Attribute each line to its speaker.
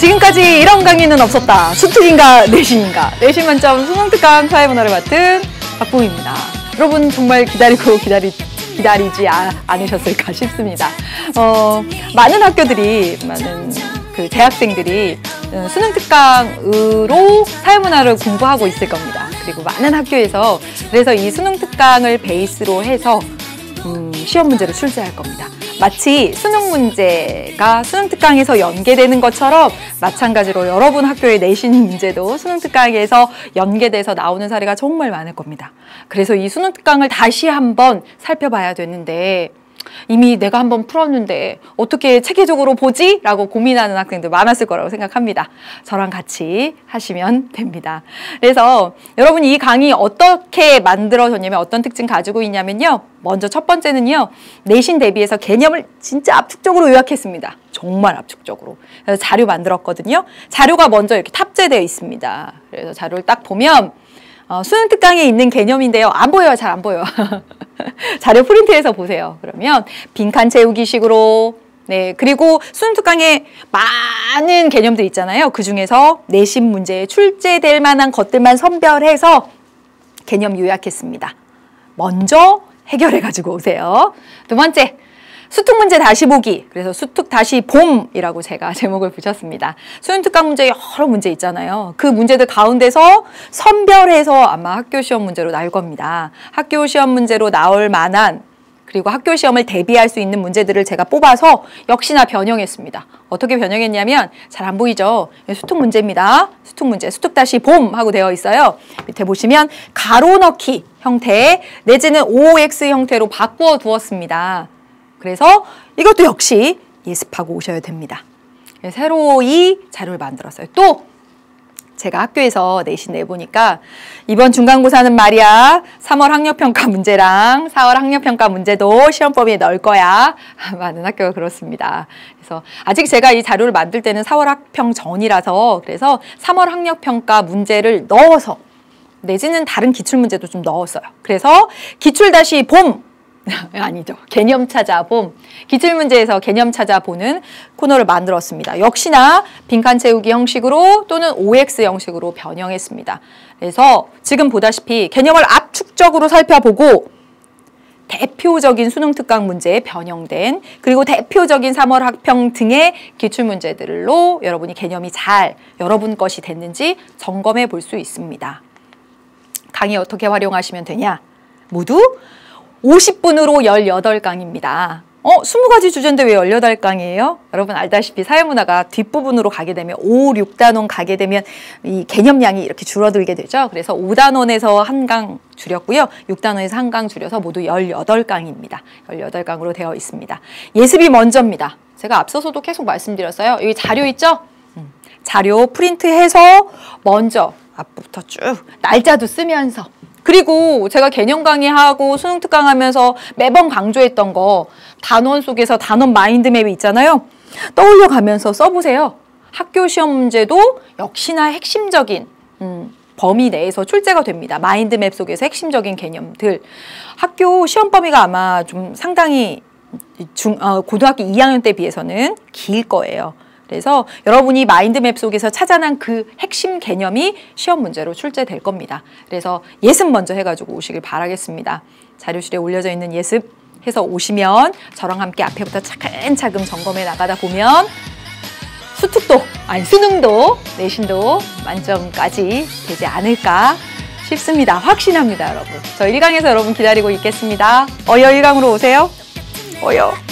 Speaker 1: 지금까지 이런 강의는 없었다. 수특인가 내신인가. 내신 만점 수능 특강 사회문화를 맡은 박봉입니다. 여러분 정말 기다리고 기다리 기다리지 아, 않으셨을까 싶습니다. 어, 많은 학교들이 많은 그 재학생들이 어, 수능 특강으로 사회문화를 공부하고 있을 겁니다. 그리고 많은 학교에서 그래서 이 수능 특강을 베이스로 해서 음, 시험 문제를 출제할 겁니다. 마치 수능 문제가 수능 특강에서 연계되는 것처럼 마찬가지로 여러분 학교의 내신 문제도 수능 특강에서 연계돼서 나오는 사례가 정말 많을 겁니다. 그래서 이 수능 특강을 다시 한번 살펴봐야 되는데 이미 내가 한번 풀었는데 어떻게 체계적으로 보지? 라고 고민하는 학생들 많았을 거라고 생각합니다. 저랑 같이 하시면 됩니다. 그래서 여러분 이 강의 어떻게 만들어졌냐면 어떤 특징 가지고 있냐면요. 먼저 첫 번째는요. 내신 대비해서 개념을 진짜 압축적으로 요약했습니다. 정말 압축적으로. 그래서 자료 만들었거든요. 자료가 먼저 이렇게 탑재되어 있습니다. 그래서 자료를 딱 보면 어, 수능 특강에 있는 개념인데요. 안 보여요. 잘 안 보여. 자료 프린트해서 보세요. 그러면 빈칸 채우기식으로 네 그리고 수능 특강에 많은 개념들 있잖아요. 그 중에서 내신 문제에 출제될 만한 것들만 선별해서 개념 요약했습니다. 먼저 해결해 가지고 오세요. 두 번째 수특 문제 다시 보기. 그래서 수특 다시 봄이라고 제가 제목을 붙였습니다. 수능 특강 문제 여러 문제 있잖아요. 그 문제들 가운데서 선별해서 아마 학교 시험 문제로 나올 겁니다. 학교 시험 문제로 나올 만한 그리고 학교 시험을 대비할 수 있는 문제들을 제가 뽑아서 역시나 변형했습니다. 어떻게 변형했냐면 잘 안 보이죠? 수특 문제입니다. 수특 문제, 수특 다시 봄 하고 되어 있어요. 밑에 보시면 가로 넣기 형태 내지는 OX 형태로 바꾸어 두었습니다. 그래서 이것도 역시 예습하고 오셔야 됩니다. 새로 이 자료를 만들었어요. 또 제가 학교에서 내신 내보니까 이번 중간고사는 말이야 3월 학력평가 문제랑 4월 학력평가 문제도 시험 범위에 넣을 거야. 많은 학교가 그렇습니다. 그래서 아직 제가 이 자료를 만들 때는 4월 학평 전이라서 그래서 3월 학력평가 문제를 넣어서 내지는 다른 기출문제도 좀 넣었어요. 그래서 기출 다시 봄 아니죠. 개념 찾아봄. 기출문제에서 개념 찾아보는 코너를 만들었습니다. 역시나 빈칸 채우기 형식으로 또는 OX 형식으로 변형했습니다. 그래서 지금 보다시피 개념을 압축적으로 살펴보고 대표적인 수능 특강 문제에 변형된 그리고 대표적인 3월 학평 등의 기출 문제들로 여러분이 개념이 잘 여러분 것이 됐는지 점검해 볼 수 있습니다. 강의 어떻게 활용하시면 되냐? 모두 50분으로 18강입니다. 어, 20가지 주제인데 왜 18강이에요? 여러분 알다시피 사회문화가 뒷부분으로 가게 되면 5, 6단원 가게 되면 이 개념량이 이렇게 줄어들게 되죠. 그래서 5단원에서 한 강 줄였고요. 6단원에서 한 강 줄여서 모두 18강입니다. 18강으로 되어 있습니다. 예습이 먼저입니다. 제가 앞서서도 계속 말씀드렸어요. 여기 자료 있죠? 음, 자료 프린트해서 먼저 앞부터 쭉 날짜도 쓰면서 그리고 제가 개념 강의하고 수능 특강 하면서 매번 강조했던 거 단원 속에서 단원 마인드맵이 있잖아요. 떠올려 가면서 써보세요. 학교 시험 문제도 역시나 핵심적인 음, 범위 내에서 출제가 됩니다. 마인드맵 속에서 핵심적인 개념들. 학교 시험 범위가 아마 좀 상당히 중, 어, 고등학교 2학년 때 비해서는 길 거예요. 그래서 여러분이 마인드맵 속에서 찾아낸 그 핵심 개념이 시험 문제로 출제될 겁니다. 그래서 예습 먼저 해가지고 오시길 바라겠습니다. 자료실에 올려져 있는 예습 해서 오시면 저랑 함께 앞에부터 차근차근 점검해 나가다 보면 수특도, 아니 수능도, 내신도 만점까지 되지 않을까 싶습니다. 확신합니다, 여러분. 저 1강에서 여러분 기다리고 있겠습니다. 어여 1강으로 오세요. 어여.